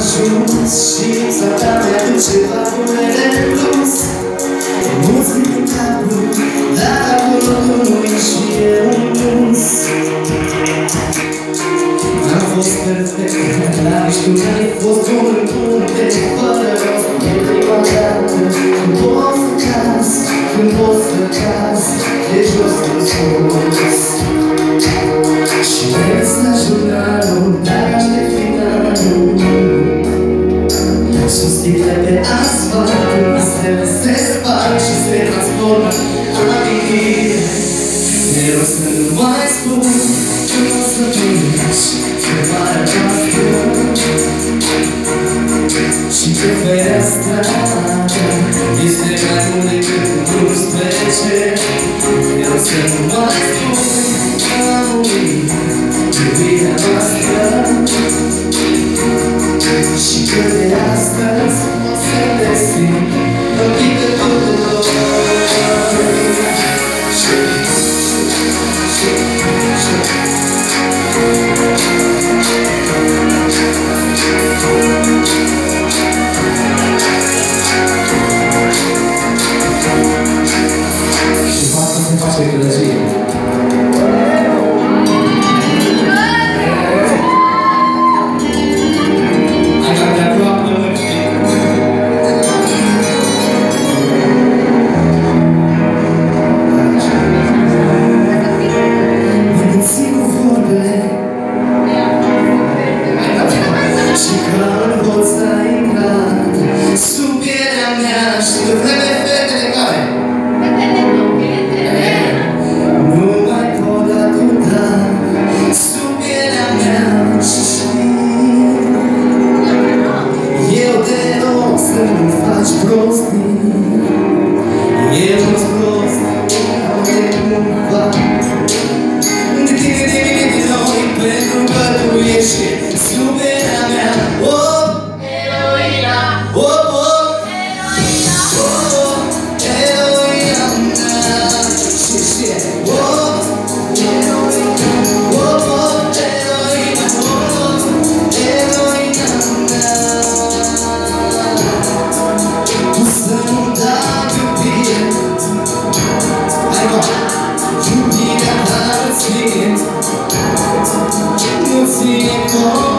ajuns Și țara mea duce la lume de plus Mulți din capul, dar acolo nu-i și e un plus N-am fost perfect, dar nici tu n-ai fost un punte Fără rost, e prima dată Când pot să caz, când pot să caz De jos în sus asfalt, stele se sparg și se transformă în amintire E rost să nu mai spun că o să pleci pe marea noastră Și pe fereastra este mai mult decât un drum spre cer E rost să nu mai spun că a murit iubirea noastră Și că de astăzi Gracias. shit. Snoop Lord.